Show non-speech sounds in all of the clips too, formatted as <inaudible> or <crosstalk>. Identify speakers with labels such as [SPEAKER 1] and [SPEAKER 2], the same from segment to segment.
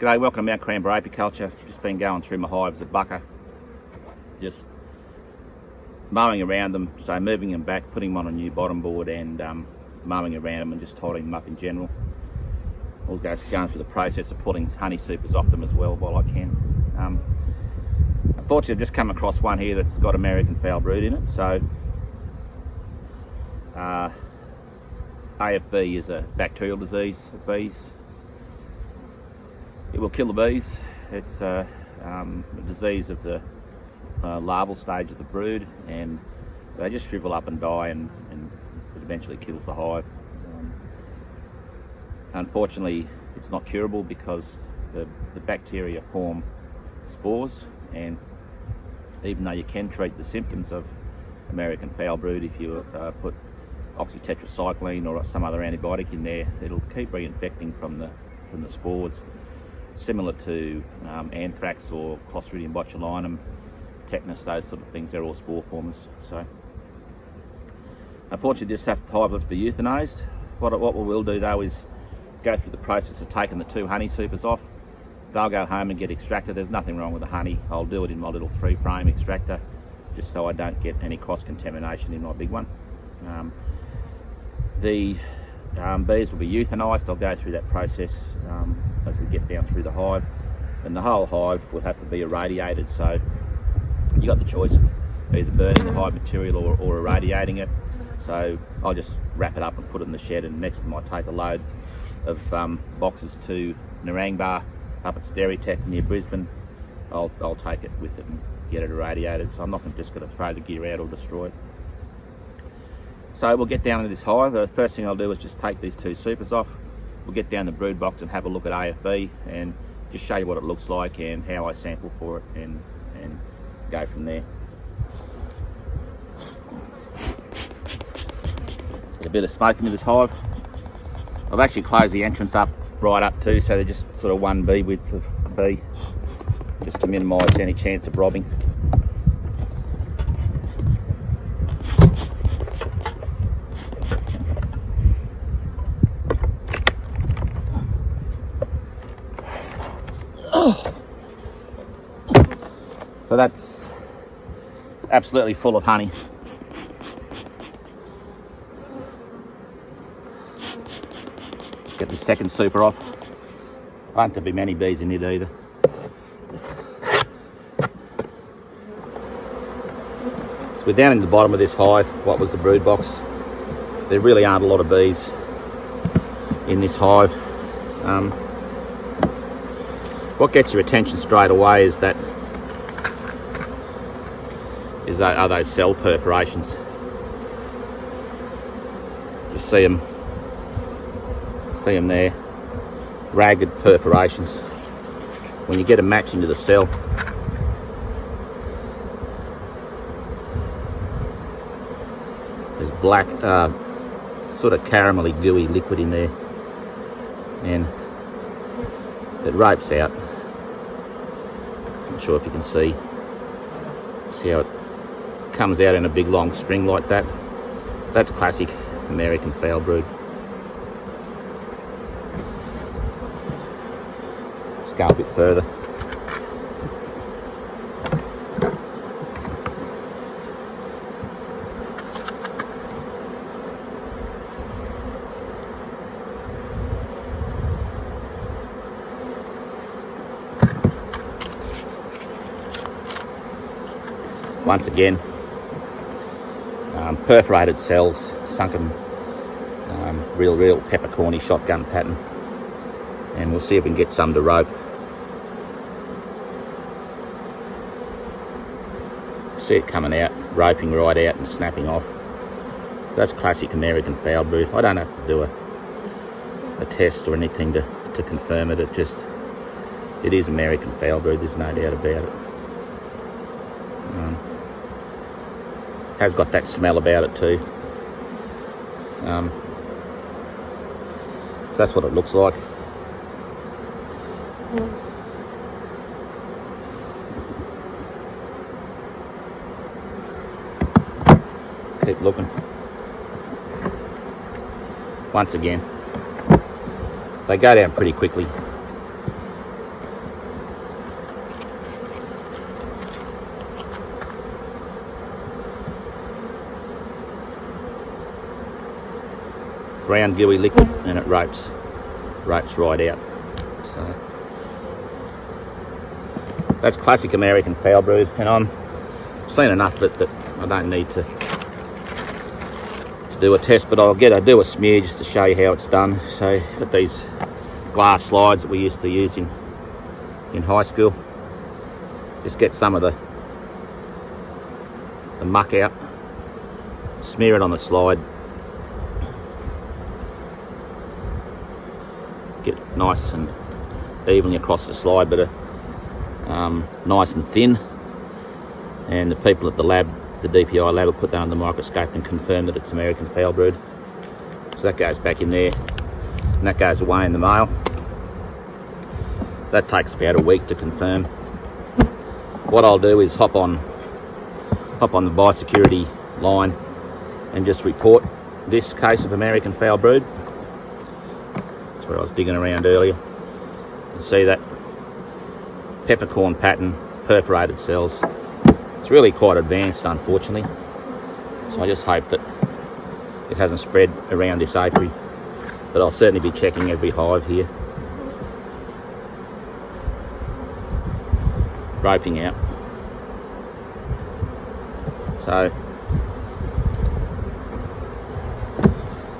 [SPEAKER 1] G'day, welcome to Mount Coramba Apiculture. Just been going through my hives at Bucca. Just mowing around them, so moving them back, putting them on a new bottom board and um, mowing around them and just tidying them up in general. Also going through the process of pulling honey supers off them as well while I can. Um, unfortunately, I've just come across one here that's got American foul brood in it, so uh, AFB is a bacterial disease of bees it will kill the bees. It's uh, um, a disease of the uh, larval stage of the brood and they just shrivel up and die and, and it eventually kills the hive. Um, unfortunately, it's not curable because the, the bacteria form spores and even though you can treat the symptoms of American foul brood if you uh, put oxytetracycline or some other antibiotic in there, it'll keep reinfecting from the from the spores similar to um, anthrax or Clostridium botulinum, tetanus, those sort of things. They're all spore formers. So, unfortunately, this have hive to be euthanized. What, what we will do though is go through the process of taking the two honey supers off. They'll go home and get extracted. There's nothing wrong with the honey. I'll do it in my little three frame extractor just so I don't get any cross contamination in my big one. Um, the um, bees will be euthanized. I'll go through that process um, as we get down through the hive. And the whole hive will have to be irradiated. So you got the choice of either burning the hive material or, or irradiating it. So I'll just wrap it up and put it in the shed and next time I take a load of um, boxes to Narangba up at Steritech near Brisbane, I'll, I'll take it with it and get it irradiated. So I'm not just going to throw the gear out or destroy it. So we'll get down into this hive. The first thing I'll do is just take these two supers off. We'll get down the brood box and have a look at AFB and just show you what it looks like and how I sample for it and, and go from there. A bit of smoke into this hive. I've actually closed the entrance up right up too so they're just sort of one bee width of bee just to minimise any chance of robbing. <gasps> So that's absolutely full of honey. Get the second super off. Aren't to be many bees in it either. So we're down in the bottom of this hive, what was the brood box. There really aren't a lot of bees in this hive. Um, what gets your attention straight away is that is that are those cell perforations. You see them, see them there, ragged perforations. When you get a match into the cell, there's black, uh, sort of caramelly gooey liquid in there, and it ropes out. Sure if you can see. See how it comes out in a big long string like that. That's classic American foul brood. Let's go a bit further. Once again, um, perforated cells, sunken, um, real, real peppercorny shotgun pattern. And we'll see if we can get some to rope. See it coming out, roping right out and snapping off. That's classic American foul brood. I don't have to do a, a test or anything to, to confirm it. It just, it is American foul brood, there's no doubt about it. Um, has got that smell about it too. Um, so that's what it looks like. Keep looking. Once again, they go down pretty quickly. Brown gooey liquid and it ropes, ropes right out. So that's classic American foul brood and I'm seen enough it that I don't need to, to do a test but I'll get a do a smear just to show you how it's done. So got these glass slides that we used to use in in high school. Just get some of the the muck out, smear it on the slide, get nice and evenly across the slide, but uh, um, nice and thin. And the people at the lab, the DPI lab, will put that under the microscope and confirm that it's American foul brood. So that goes back in there, and that goes away in the mail. That takes about a week to confirm. What I'll do is hop on hop on the biosecurity line and just report this case of American foul brood. Where I was digging around earlier. You see that peppercorn pattern, perforated cells. It's really quite advanced, unfortunately. So I just hope that it hasn't spread around this apiary. But I'll certainly be checking every hive here. Roping out. So,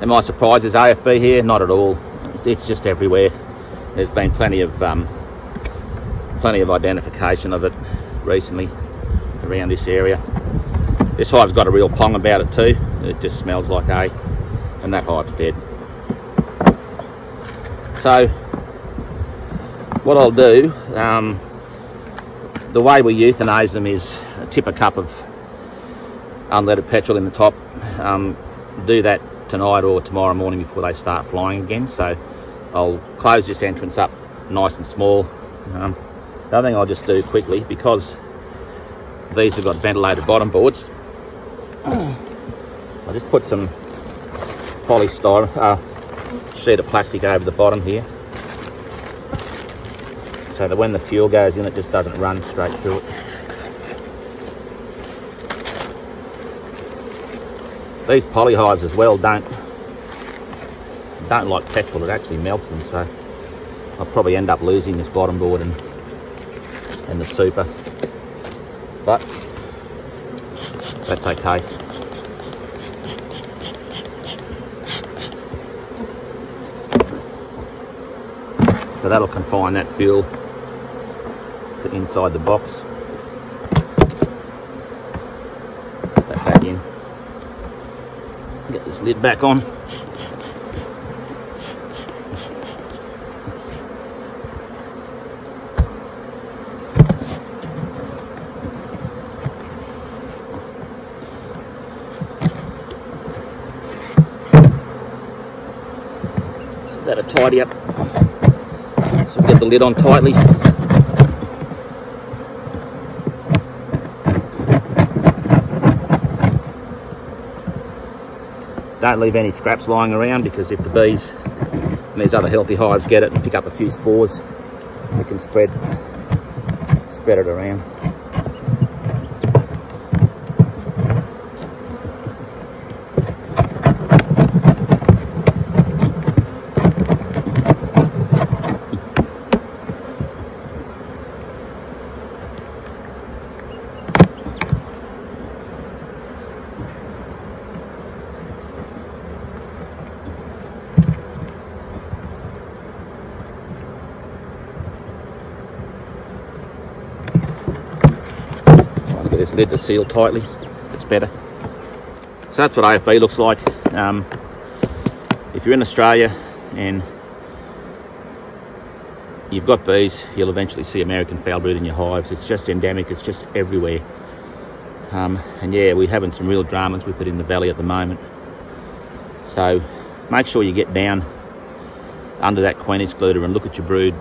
[SPEAKER 1] am I surprised there's AFB here? Not at all. It's just everywhere. There's been plenty of um, plenty of identification of it recently around this area. This hive's got a real pong about it too. It just smells like hay, and that hive's dead. So, what I'll do, um, the way we euthanize them is tip a cup of unleaded petrol in the top. Um, do that tonight or tomorrow morning before they start flying again. So I'll close this entrance up nice and small. Um, the other thing I'll just do quickly, because these have got ventilated bottom boards, <coughs> I'll just put some polystyrene, uh, sheet of plastic over the bottom here. So that when the fuel goes in, it just doesn't run straight through it. These polyhives as well don't don't like petrol, it actually melts them, so I'll probably end up losing this bottom board and and the super. But that's okay. So that'll confine that fuel to inside the box. Put That back in get this lid back on. Tidy up. So get the lid on tightly. Don't leave any scraps lying around because if the bees and these other healthy hives get it and pick up a few spores, they can spread, spread it around. This lid to seal tightly. It's better. So that's what AFB looks like. Um, if you're in Australia and you've got bees, you'll eventually see American foul brood in your hives. It's just endemic, it's just everywhere. Um, and yeah, we're having some real dramas with it in the valley at the moment. So make sure you get down under that queen excluder and look at your brood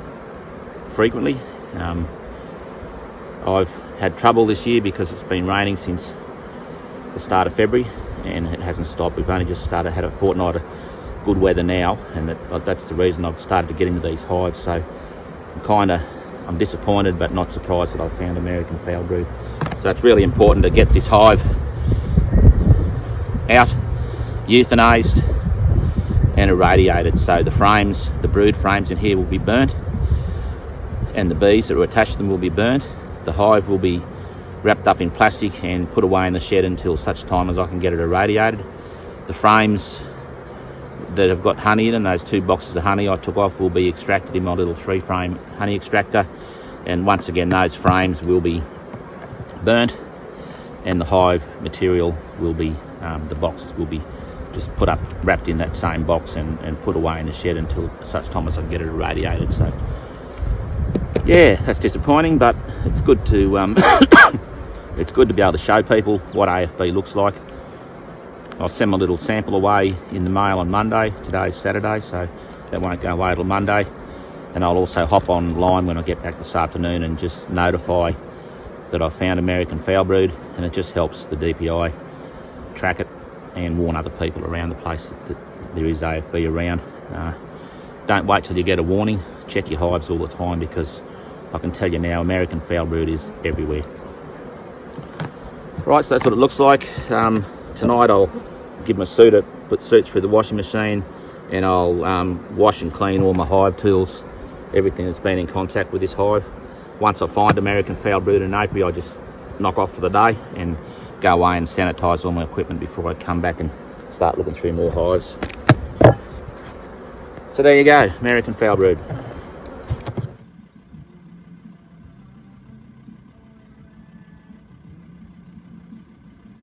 [SPEAKER 1] frequently. Um, I've had trouble this year because it's been raining since the start of February and it hasn't stopped. We've only just started, had a fortnight of good weather now and that, that's the reason I've started to get into these hives. So I'm kind of, I'm disappointed but not surprised that I've found American foul brood. So it's really important to get this hive out, euthanized and irradiated. So the frames, the brood frames in here will be burnt and the bees that are attached to them will be burnt. The hive will be wrapped up in plastic and put away in the shed until such time as I can get it irradiated. The frames that have got honey in them, those two boxes of honey I took off will be extracted in my little three frame honey extractor. And once again, those frames will be burnt and the hive material will be, um, the boxes will be just put up, wrapped in that same box and, and put away in the shed until such time as I can get it irradiated. So yeah, that's disappointing, but it's good to um, <coughs> it's good to be able to show people what AFB looks like. I'll send my little sample away in the mail on Monday. Today's Saturday, so that won't go away till Monday. And I'll also hop online when I get back this afternoon and just notify that I found American foul brood, and it just helps the DPI track it and warn other people around the place that, that there is AFB around. Uh, don't wait till you get a warning. Check your hives all the time because I can tell you now, American foul brood is everywhere. Right, so that's what it looks like. Um, tonight I'll give my suit a put suits through the washing machine and I'll um, wash and clean all my hive tools, everything that's been in contact with this hive. Once I find American foul brood and apiary, I just knock off for the day and go away and sanitize all my equipment before I come back and start looking through more hives. So there you go, American foul brood.